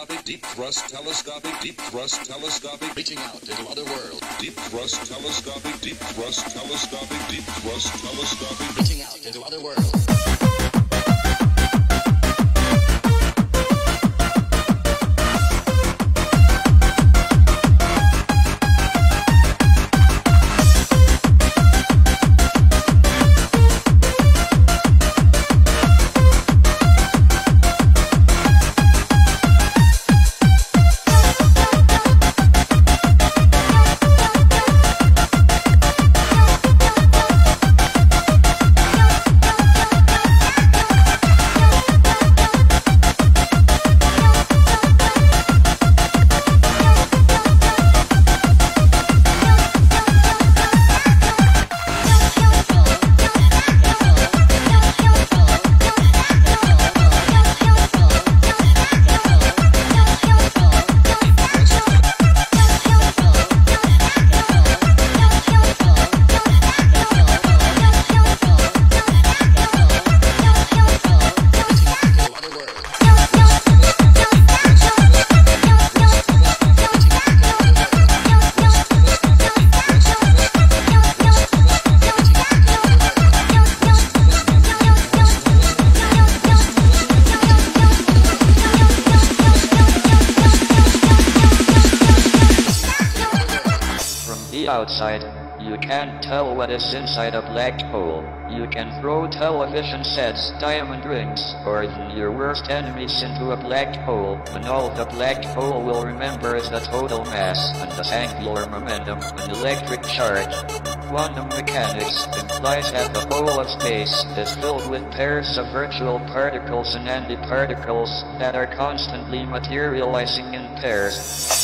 telescopic deep thrust telescopic deep thrust telescopic reaching out into other world deep thrust telescopic deep thrust telescopic deep thrust telescopic reaching out into other world outside. You can't tell what is inside a black hole. You can throw television sets, diamond rings, or even your worst enemies into a black hole, and all the black hole will remember is the total mass and the angular momentum and electric charge. Quantum mechanics implies that the whole of space is filled with pairs of virtual particles and antiparticles that are constantly materializing in pairs.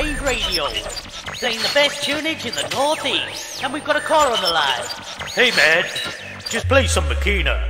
Radio, playing the best tunage in the Northeast. And we've got a caller on the line. Hey, man, just play some Makina.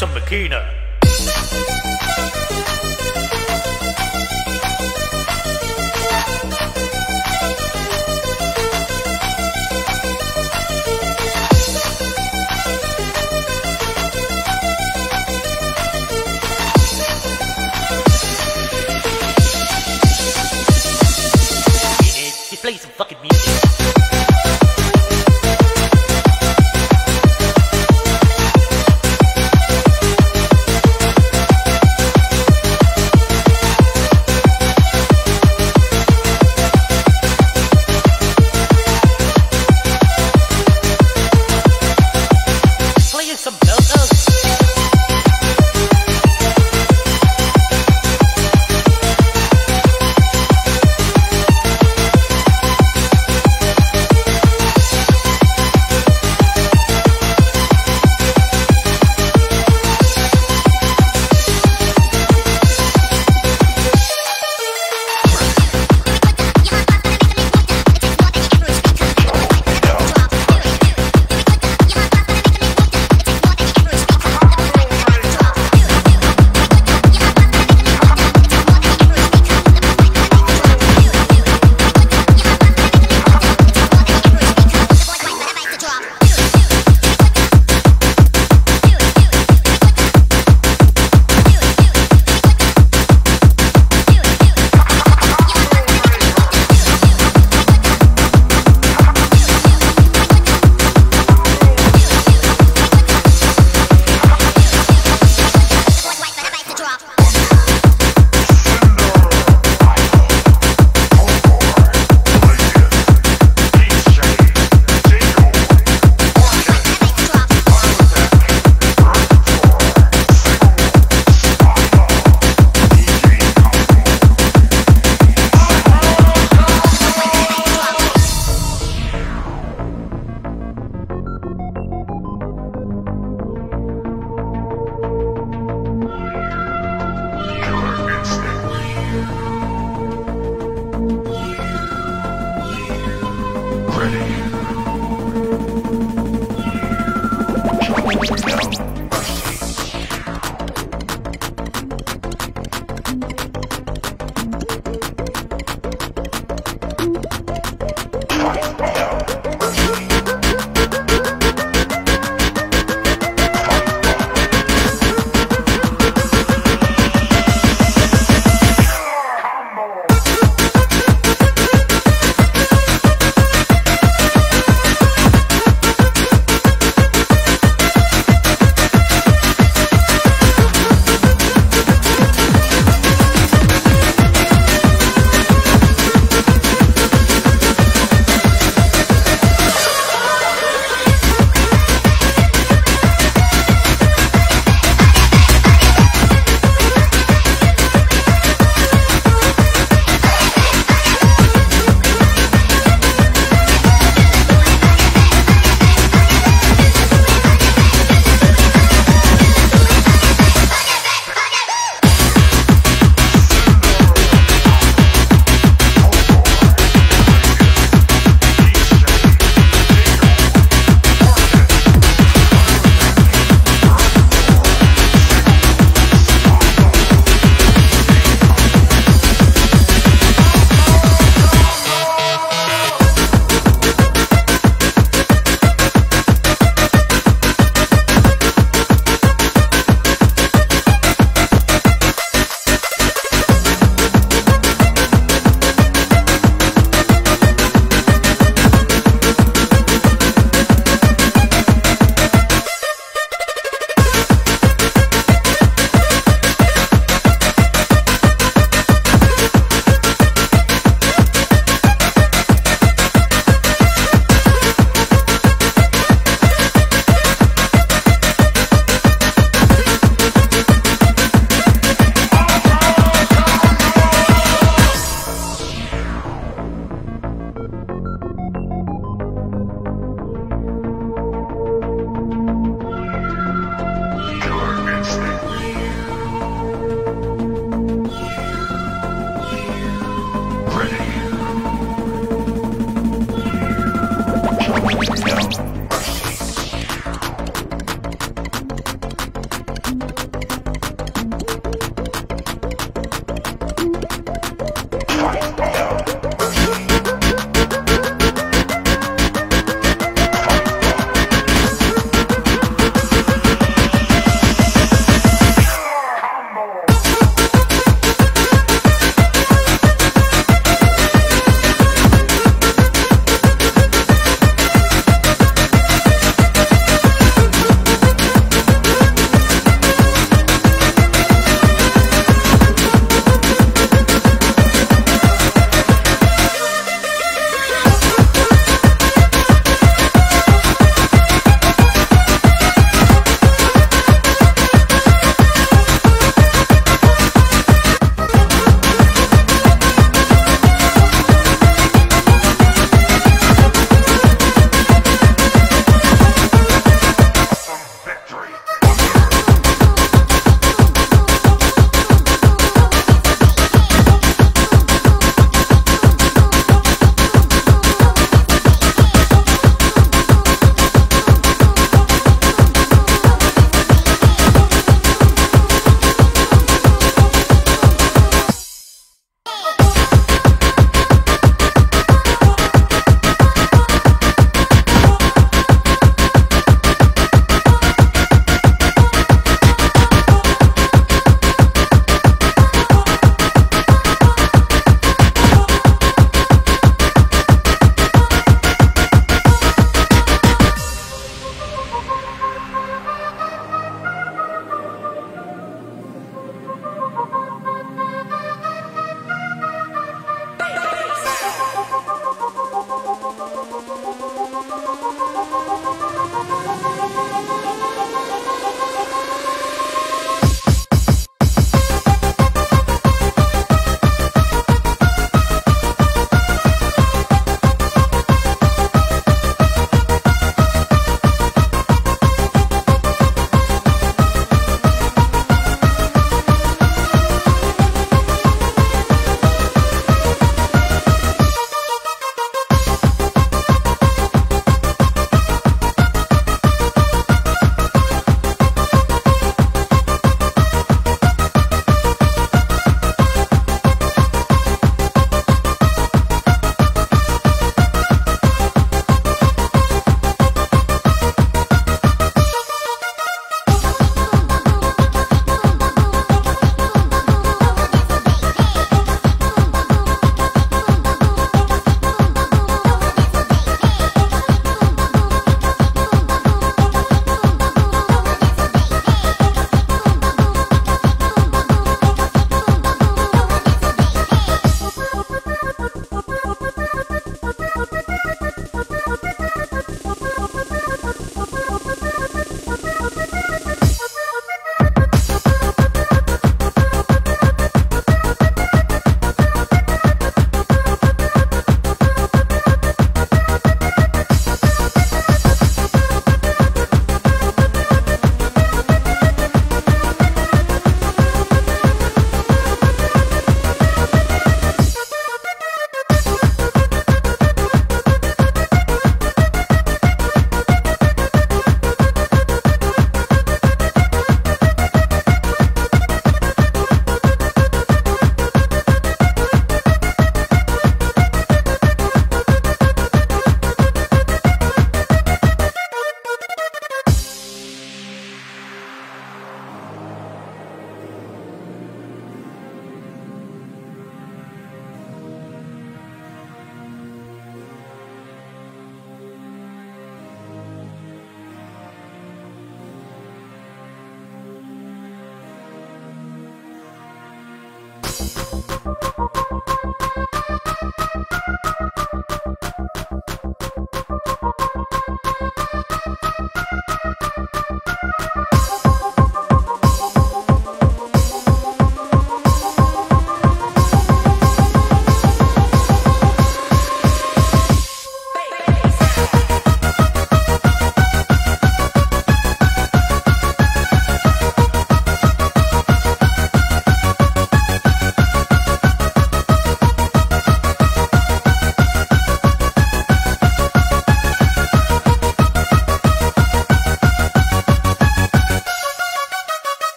Just play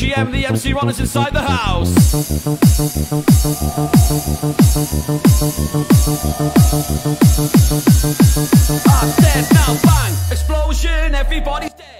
GM, the MC runners inside the house. I'm now, bang! Explosion, everybody's dead.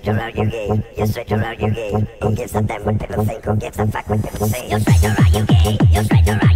straight around you gay. You're straight around you gay. Who gives a damn what people think? Who gives a fuck what people say? You're straight around you gay. You're straight around.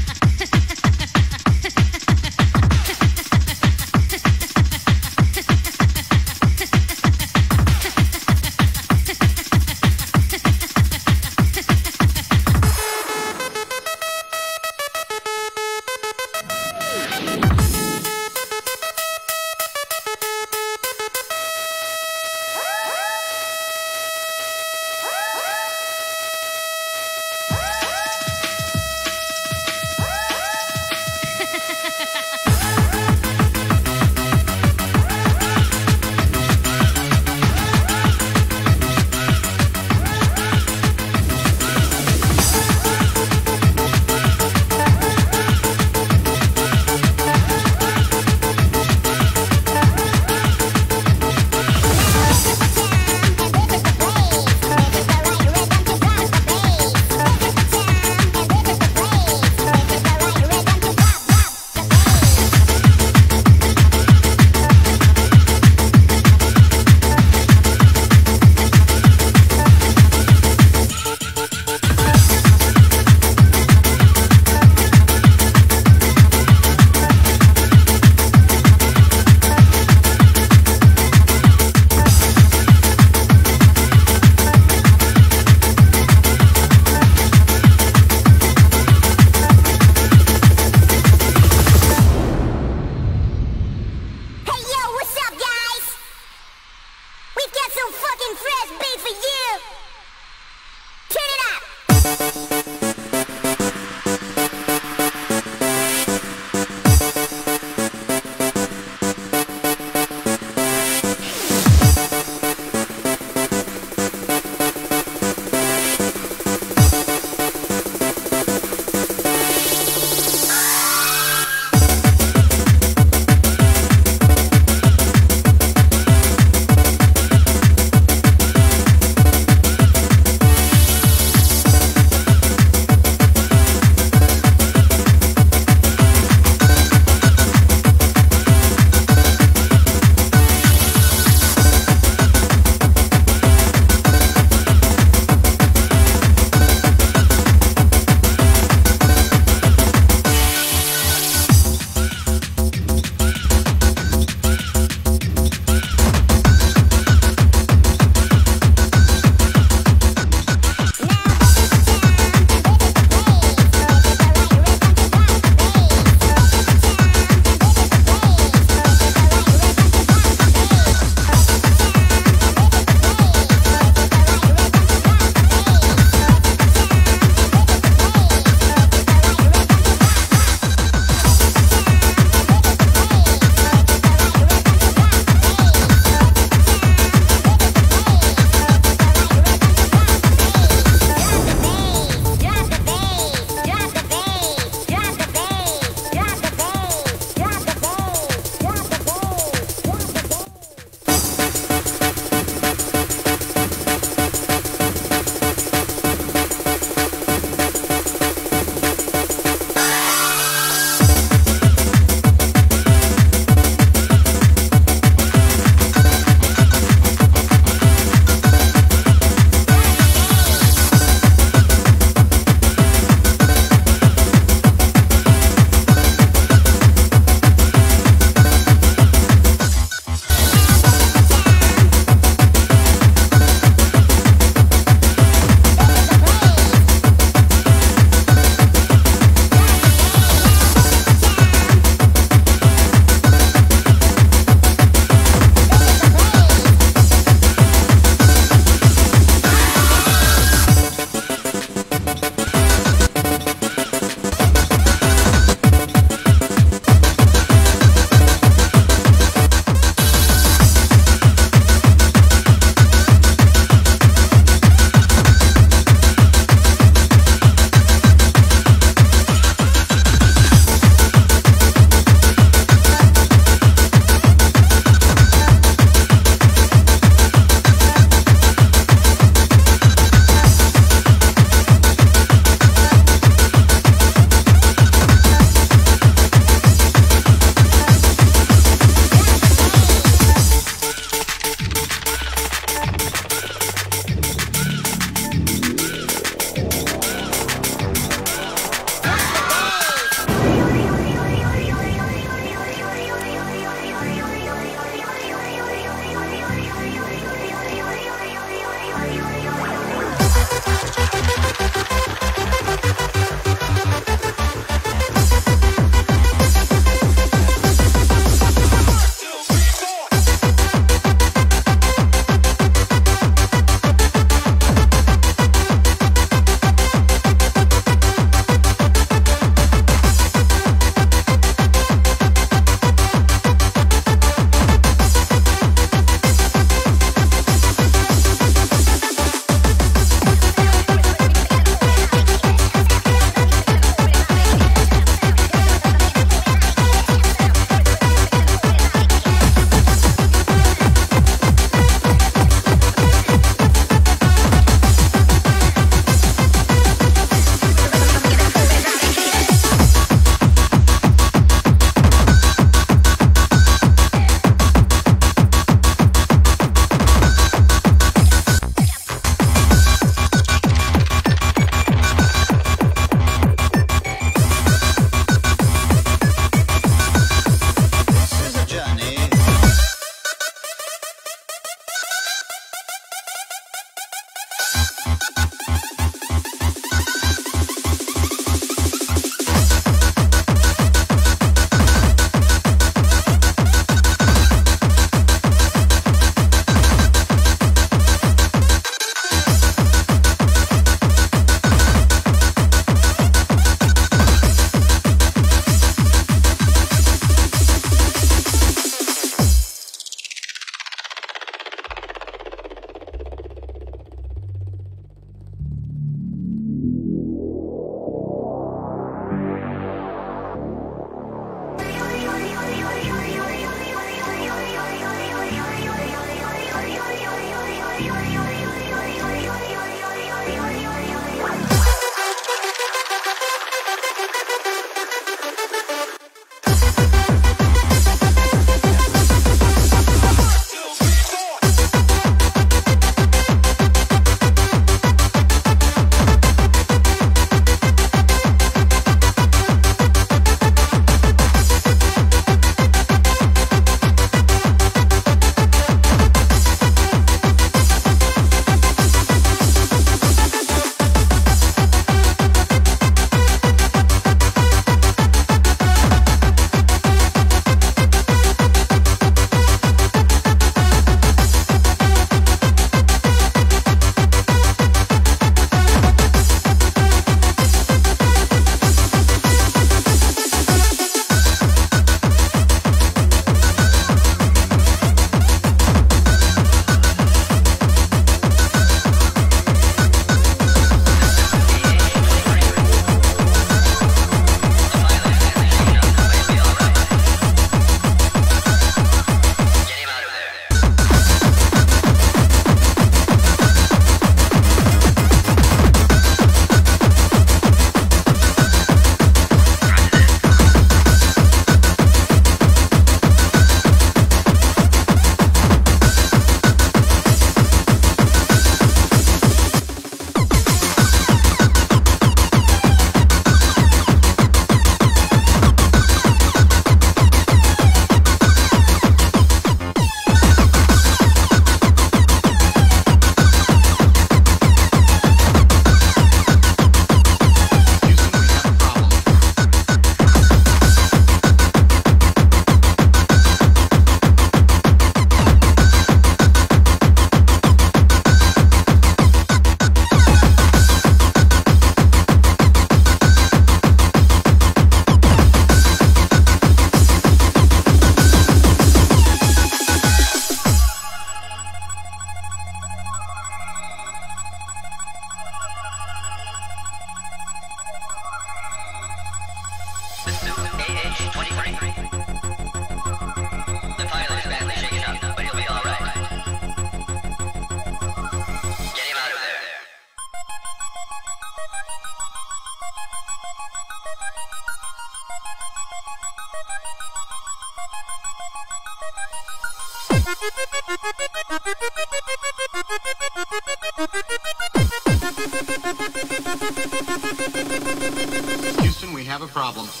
Problem.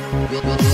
Thank